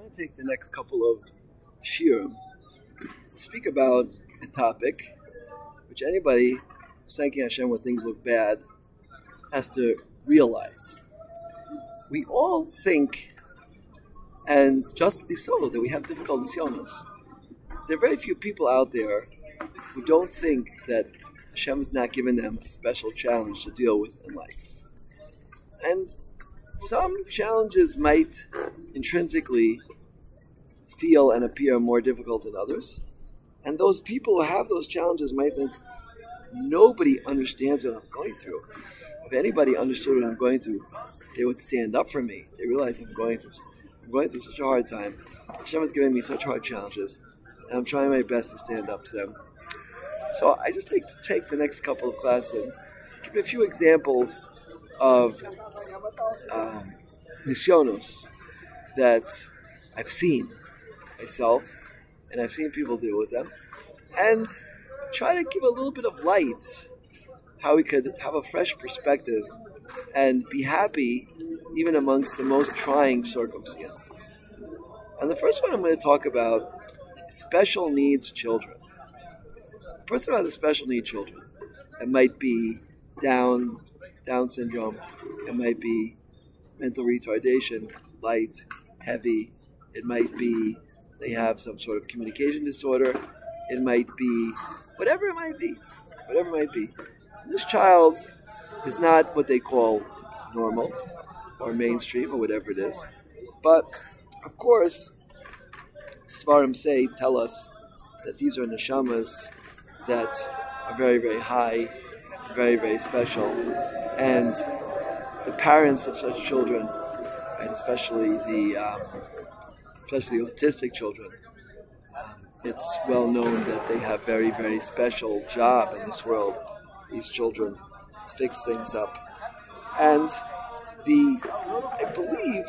want to take the next couple of shiurim to speak about a topic which anybody thanking Hashem when things look bad has to realize. We all think, and justly so, that we have difficult nisyonos. There are very few people out there who don't think that Hashem has not given them a special challenge to deal with in life. And some challenges might intrinsically feel and appear more difficult than others. And those people who have those challenges might think, nobody understands what I'm going through. If anybody understood what I'm going through, they would stand up for me. They realize I'm going through, I'm going through such a hard time. Hashem has given me such hard challenges, and I'm trying my best to stand up to them. So I just like to take the next couple of classes and give a few examples of um, nisyonos that I've seen myself and I've seen people deal with them, and try to give a little bit of light how we could have a fresh perspective and be happy even amongst the most trying circumstances. And the first one I'm going to talk about is special needs children. A person who has a special need children, it might be Down, Down syndrome, it might be mental retardation, light, heavy, it might be they have some sort of communication disorder, it might be whatever it might be, whatever it might be. This child is not what they call normal or mainstream or whatever it is. But of course, Svarim say, tell us that these are neshamas that are very, very high, very, very special. And the parents of such children, and especially the um, especially autistic children, um, it's well known that they have very, very special job in this world. These children to fix things up, and the I believe,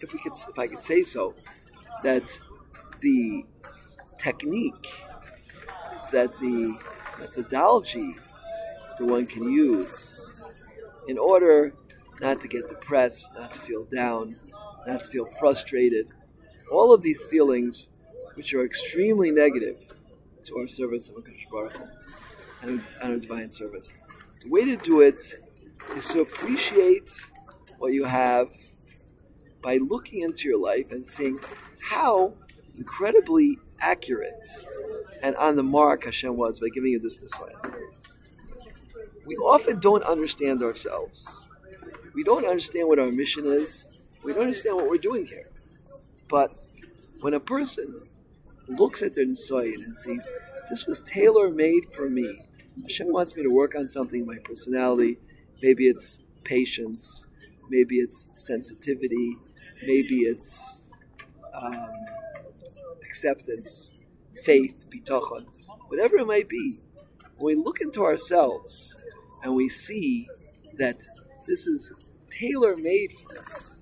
if we could, if I could say so, that the technique, that the methodology that one can use in order not to get depressed, not to feel down, not to feel frustrated, all of these feelings which are extremely negative to our service of HaKadosh Baruch Hu and, our divine service. The way to do it is to appreciate what you have by looking into your life and seeing how incredibly accurate and on the mark Hashem was by giving you this desire. We often don't understand ourselves. We don't understand what our mission is. We don't understand what we're doing here. But when a person looks at their nisayon and sees, this was tailor made for me. Hashem wants me to work on something in my personality. Maybe it's patience. Maybe it's sensitivity. Maybe it's um, acceptance, faith, bitachon, whatever it might be. When we look into ourselves and we see that this is tailor made for us,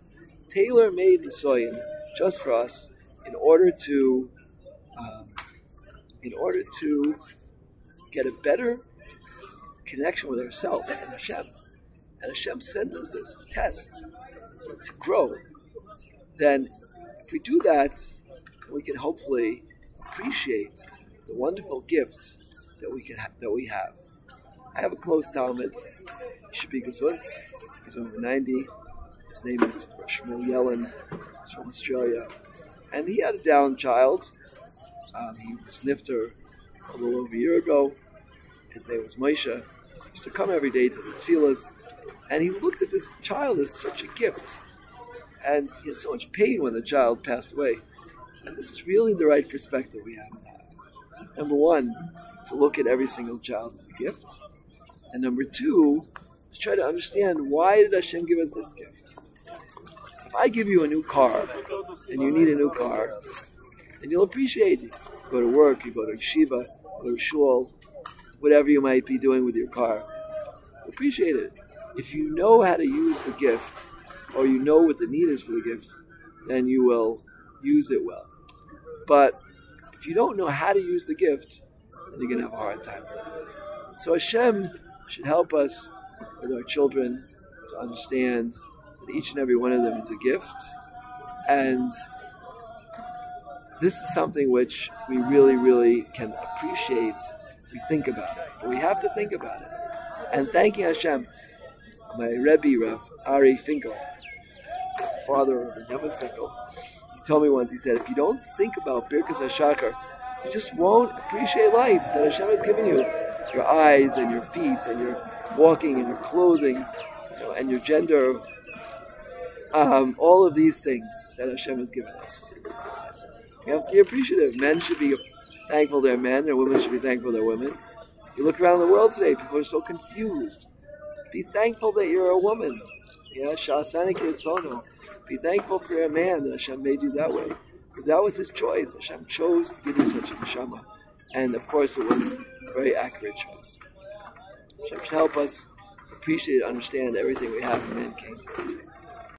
tailor made nisayon just for us, in order to um, in order to get a better connection with ourselves and Hashem. And Hashem sent us this test to grow. Then, if we do that, we can hopefully appreciate the wonderful gifts that we can ha- that we have. I have a close talmid. He should be gesund. He's over 90. His name is Shmuel Yellen. He's from Australia. And he had a down child. Um, he was nifter a little over a year ago. His name was Moshe. He used to come every day to the tefillahs, and he looked at this child as such a gift. And he had so much pain when the child passed away. And this is really the right perspective we have to have. Number one, to look at every single child as a gift. And number two, to try to understand why did Hashem give us this gift? If I give you a new car and you need a new car, then you'll appreciate it. You go to work, you go to yeshiva, go to shul, whatever you might be doing with your car. Appreciate it. If you know how to use the gift, or you know what the need is for the gift, then you will use it well. But if you don't know how to use the gift, then you're going to have a hard time with it. So Hashem should help us with our children to understand that each and every one of them is a gift, and this is something which we really, really can appreciate. We think about it, but we have to think about it. And thanking Hashem, my Rebbe, Rav Ari Finkel, the father of Yemen Finkel, he told me once, he said, if you don't think about Birkas HaShachar, you just won't appreciate life that Hashem has given you. Your eyes and your feet and your walking and your clothing you know, and your gender. Um, all of these things that Hashem has given us. You have to be appreciative. Men should be thankful they're men, and women should be thankful they're women. You look around the world today, people are so confused. Be thankful that you're a woman. Yeah. Be thankful for your man that Hashem made you that way. Because that was his choice. Hashem chose to give you such a neshama. And of course, it was very accurate choice. Hashem should help us to appreciate and understand everything we have in mankind.